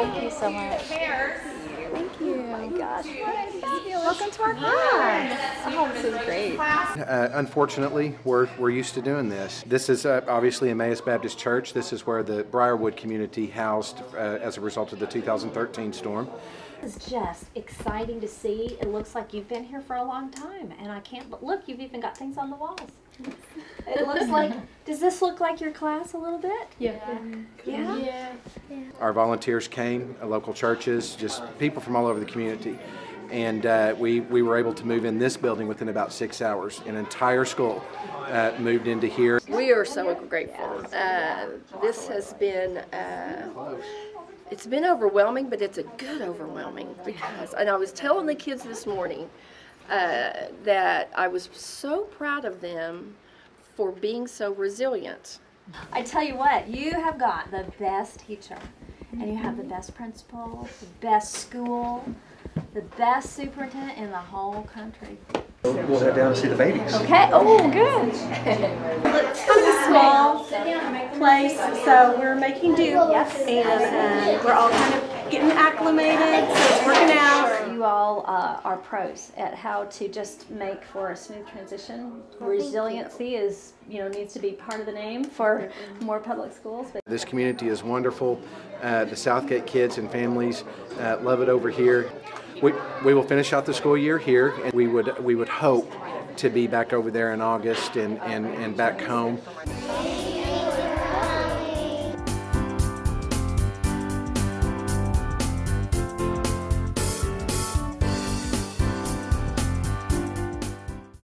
Thank you so much. Thank you. Oh my gosh. Welcome to our class. Oh, this is great. Uh, unfortunately, we're, we're used to doing this. This is uh, obviously Emmaus Baptist Church. This is where the Briarwood community housed uh, as a result of the 2013 storm. It's just exciting to see. It looks like you've been here for a long time, and I can't but look. You've even got things on the walls. It looks like. Does this look like your class a little bit? Yeah. Yeah. Yeah. Our volunteers came, local churches, just people from all over the community. And uh, we, we were able to move in this building within about six hours. An entire school uh, moved into here. We are so grateful. Uh, this has been, uh, it's been overwhelming, but it's a good overwhelming because, and I was telling the kids this morning uh, that I was so proud of them for being so resilient. I tell you what, you have got the best teacher, and you have the best principal, the best school, the best superintendent in the whole country. We'll head down and see the babies. Okay. Oh, good. It's a small place, so we're making do, and uh, we're all kind of getting acclimated, so it's working out. You all uh, are pros at how to just make for a smooth transition. Resiliency is, you know, needs to be part of the name for more public schools. But This community is wonderful. Uh, the Southgate kids and families uh, love it over here. We, we will finish out the school year here, and we would, we would hope to be back over there in August and, and, and back home.